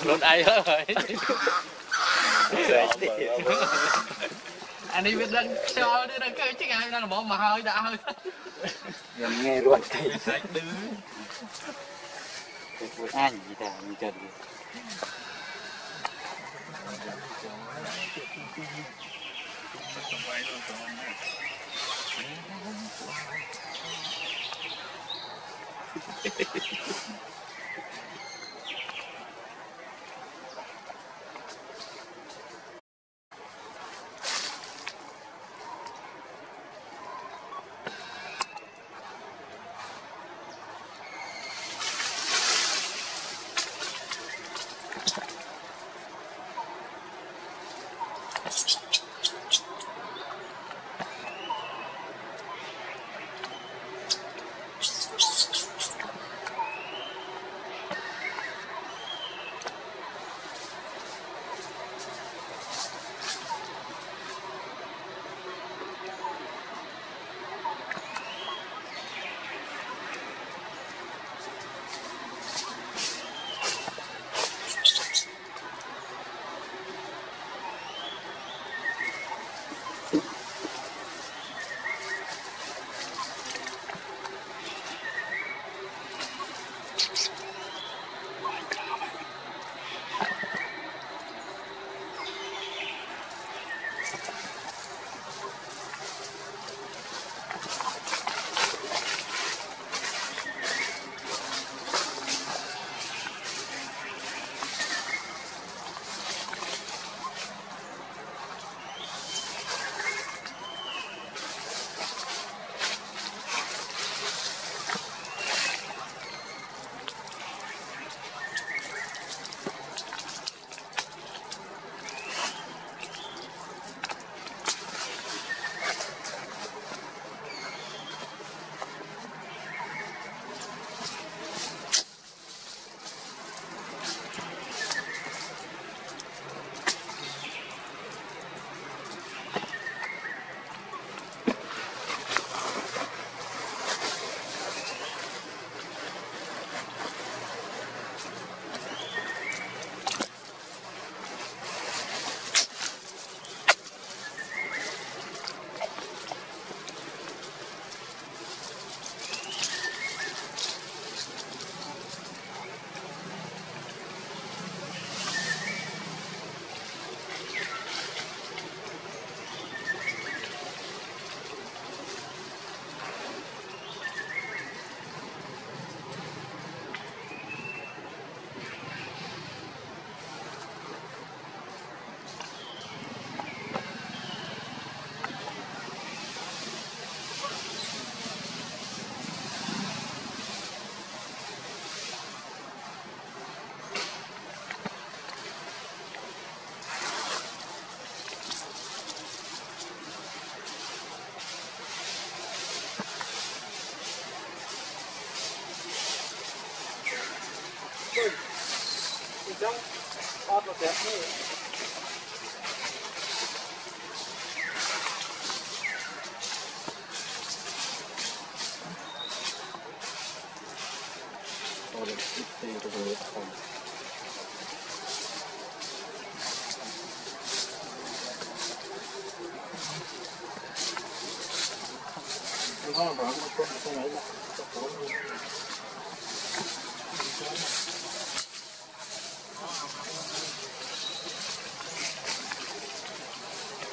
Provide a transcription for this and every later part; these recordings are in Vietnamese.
ខ្លួនឯងហើយអានេះវាដឹងខ្យល់នេះដឹងឃើញចឹងហើយដល់ល្មមមកហើយដាក់ហើយ ខ្ញុំងាយរួចទៅ សាច់ឌឺ ពួកអញនិយាយថាមិនចិត្ត Entscheidung. Adler der Höhe.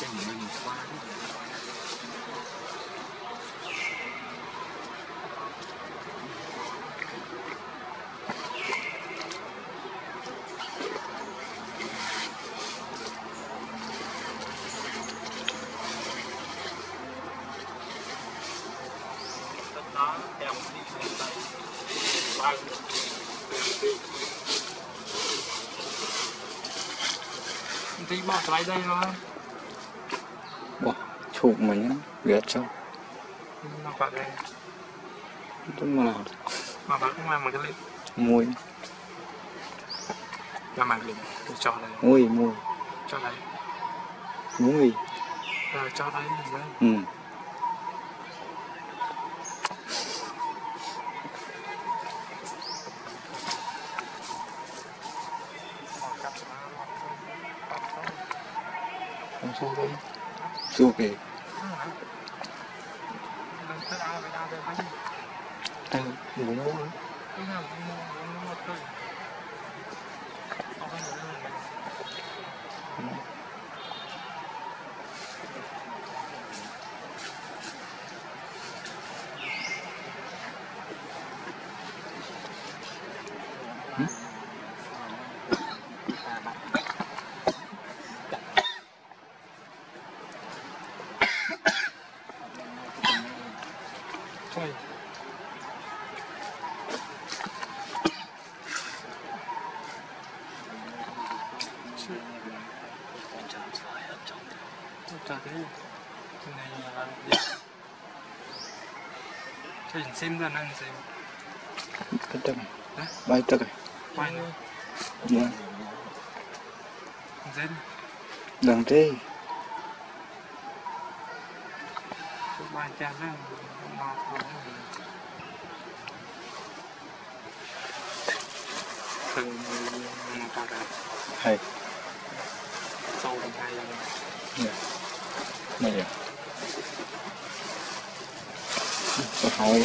chẳng mình quá đó theo một đi lên tây bao nhiêu thì bỏ lại đây thôi bỏ chụp mà nhá ghét cho nó phải đây tôi mà nào mà bạn cũng làm một cái lên môi làm màn liền tôi cho đây. Môi môi cho rồi cho đây đây. Ừ. Không sao đây xua kì anh muốn mua nữa. Thôi. Chả thế Cái này là gì? Cho nhìn xem ra năng xem cái tầng Hả? bay tầng Quay nữa dạ Dân đằng thế Ba chán năng Thường Mà ta ra hay. Sâu đến hai lần này à Tôi hỏi